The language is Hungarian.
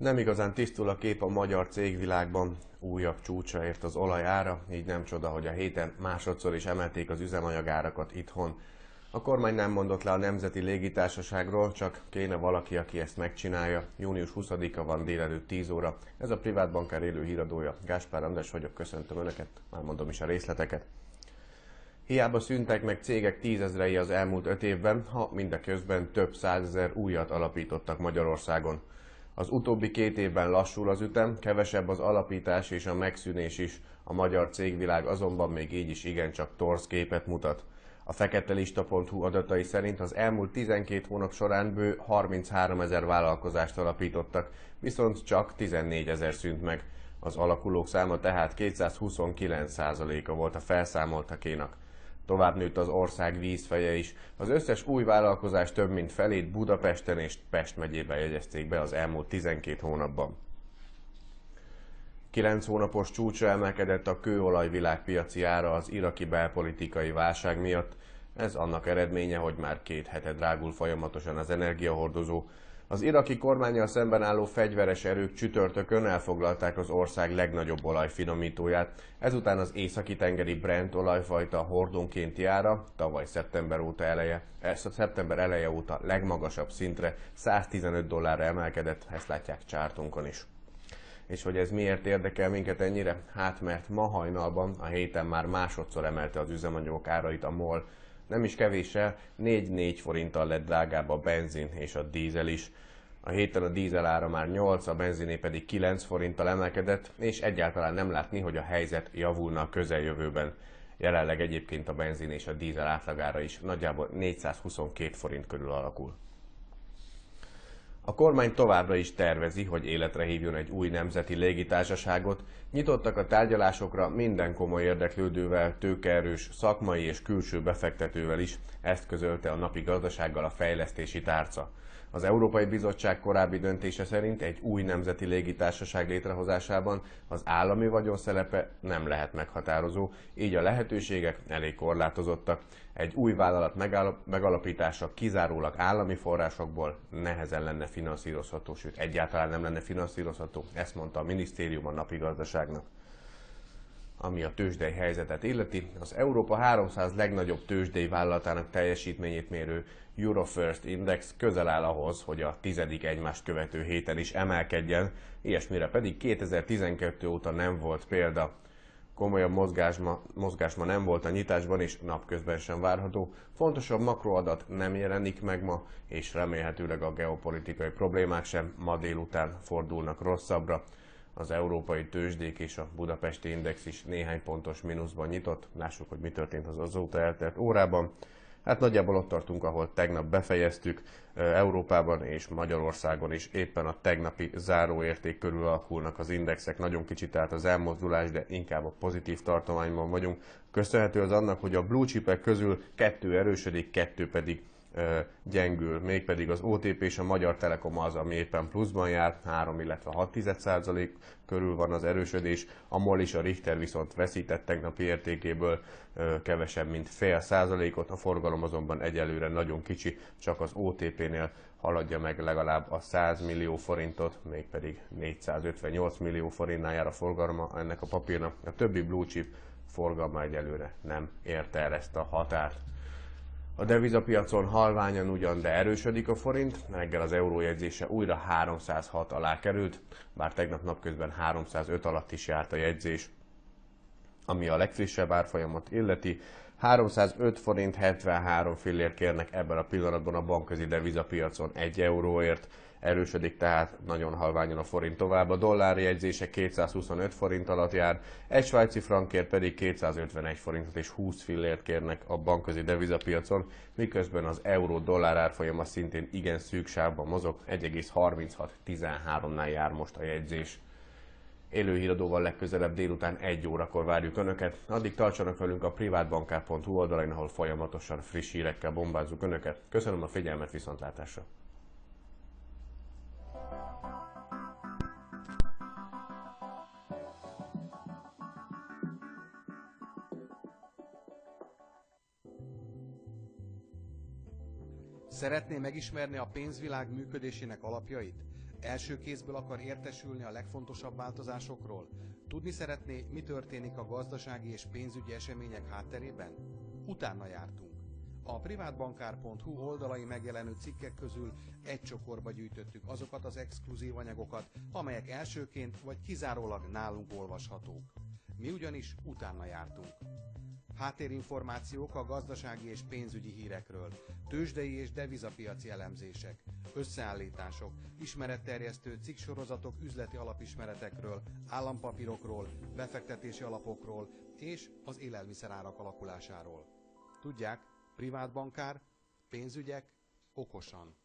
Nem igazán tisztul a kép a magyar cégvilágban, újabb csúcsra ért az olajára, így nem csoda, hogy a héten másodszor is emelték az üzemanyagárakat itthon. A kormány nem mondott le a Nemzeti Légitársaságról, csak kéne valaki, aki ezt megcsinálja. Június 20-a van délelőtt 10 óra. Ez a privát bankár élő híradója. Gáspár András vagyok, köszöntöm Önöket, már mondom is a részleteket. Hiába szüntek meg cégek tízezrei az elmúlt öt évben, ha mindeközben több százezer újat alapítottak Magyarországon. Az utóbbi két évben lassul az ütem, kevesebb az alapítás és a megszűnés is, a magyar cégvilág azonban még így is igencsak torz képet mutat. A feketelista.hu adatai szerint az elmúlt 12 hónap során bő 33 ezer vállalkozást alapítottak, viszont csak 14 ezer szűnt meg. Az alakulók száma tehát 229%-a volt a felszámoltakénak. Tovább nőtt az ország vízfeje is. Az összes új vállalkozás több mint felét Budapesten és Pest megyében jegyezték be az elmúlt 12 hónapban. 9 hónapos csúcsra emelkedett a kőolaj világpiaci ára az iraki belpolitikai válság miatt. Ez annak eredménye, hogy már két hete drágul folyamatosan az energiahordozó, az iraki kormányjal szemben álló fegyveres erők csütörtökön elfoglalták az ország legnagyobb olajfinomítóját, ezután az északi tengeri Brent olajfajta hordonkénti ára tavaly szeptember, óta eleje, eh, szeptember eleje óta legmagasabb szintre 115 dollárra emelkedett, ezt látják csártunkon is. És hogy ez miért érdekel minket ennyire? Hát mert ma hajnalban, a héten már másodszor emelte az üzemanyagok árait a MOL, nem is kevéssel, 4-4 forinttal lett drágább a benzin és a dízel is. A héten a dízel ára már 8, a benziné pedig 9 forinttal emelkedett, és egyáltalán nem látni, hogy a helyzet javulna a közeljövőben. Jelenleg egyébként a benzin és a dízel átlagára is nagyjából 422 forint körül alakul. A kormány továbbra is tervezi, hogy életre hívjon egy új nemzeti légitársaságot. Nyitottak a tárgyalásokra minden komoly érdeklődővel, tőkeerős, szakmai és külső befektetővel is, ezt közölte a napi gazdasággal a fejlesztési tárca. Az Európai Bizottság korábbi döntése szerint egy új nemzeti légitársaság létrehozásában az állami vagyon szerepe nem lehet meghatározó, így a lehetőségek elég korlátozottak. Egy új vállalat megalapítása kizárólag állami forrásokból nehezen lenne finanszírozható, sőt egyáltalán nem lenne finanszírozható, ezt mondta a minisztérium a napi gazdaságnak ami a tőzsdei helyzetet illeti. Az Európa 300 legnagyobb tőzsdei vállalatának teljesítményét mérő Eurofirst Index közel áll ahhoz, hogy a tizedik egymást követő héten is emelkedjen, ilyesmire pedig 2012 óta nem volt példa. Komolyabb mozgásma, mozgásma nem volt a nyitásban, és napközben sem várható. Fontosabb makroadat nem jelenik meg ma, és remélhetőleg a geopolitikai problémák sem ma délután fordulnak rosszabbra. Az európai tőzsdék és a budapesti index is néhány pontos mínuszban nyitott. Lássuk, hogy mi történt az azóta eltelt órában. Hát nagyjából ott tartunk, ahol tegnap befejeztük, Európában és Magyarországon is éppen a tegnapi záróérték körül alakulnak az indexek. Nagyon kicsit állt az elmozdulás, de inkább a pozitív tartományban vagyunk. Köszönhető az annak, hogy a blue chipek közül kettő erősödik, kettő pedig gyengül, mégpedig az OTP és a Magyar Telekom az, ami éppen pluszban jár, 3, illetve 6 körül van az erősödés, a MOL és a Richter viszont veszített tegnapi értékéből kevesebb, mint fél százalékot, a forgalom azonban egyelőre nagyon kicsi, csak az OTP-nél haladja meg legalább a 100 millió forintot, mégpedig 458 millió forintnál jár a forgalma ennek a papírnak. A többi blue chip forgalma egyelőre nem érte el ezt a határt. A devizapiacon halványan ugyan, de erősödik a forint, reggel az eurójegyzése újra 306 alá került, bár tegnap napközben 305 alatt is járt a jegyzés. Ami a legfrissebb árfolyamot illeti, 305 forint 73 fillért kérnek ebben a pillanatban a bankközi devizapiacon 1 euróért, erősödik tehát nagyon halványan a forint tovább. A dollár jegyzése 225 forint alatt jár, egy svájci frankért pedig 251 forintot és 20 fillért kérnek a bankközi devizapiacon, miközben az euró-dollár árfolyama szintén igen szűk sávban mozog, 1,3613-nál jár most a jegyzés. Élő híradóval legközelebb délután 1 órakor várjuk Önöket. Addig tartsanak velünk a privátbankár.hu oldalain, ahol folyamatosan friss hírekkel bombázzuk Önöket. Köszönöm a figyelmet, viszontlátásra! Szeretné megismerni a pénzvilág működésének alapjait? Első kézből akar értesülni a legfontosabb változásokról? Tudni szeretné, mi történik a gazdasági és pénzügyi események hátterében? Utána jártunk. A privátbankár.hu oldalai megjelenő cikkek közül egy csokorba gyűjtöttük azokat az exkluzív anyagokat, amelyek elsőként vagy kizárólag nálunk olvashatók. Mi ugyanis utána jártunk. Háttérinformációk a gazdasági és pénzügyi hírekről, tőzsdei és devizapiaci elemzések, összeállítások, ismeretterjesztő cikksorozatok üzleti alapismeretekről, állampapírokról, befektetési alapokról és az élelmiszerárak alakulásáról. Tudják, privátbankár, pénzügyek, okosan.